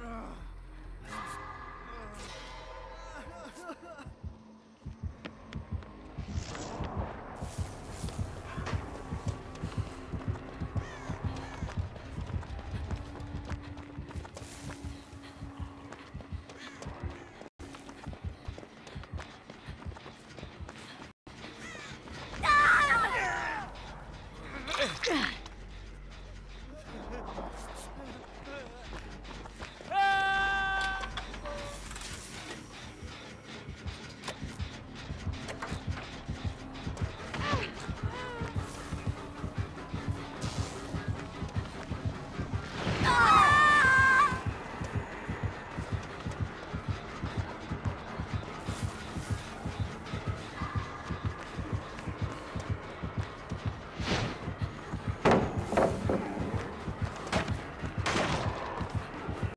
Ugh.